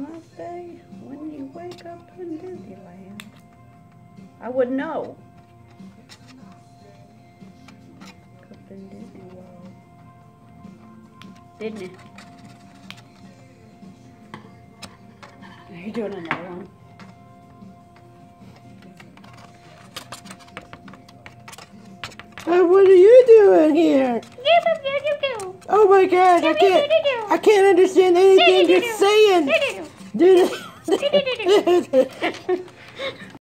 Christmas Day when you wake up in Disneyland. I would know. Up in Disney World. Didn't it? Are you doing another one? What are you doing here? Oh my god, I can't I can't understand anything you're saying. Dude.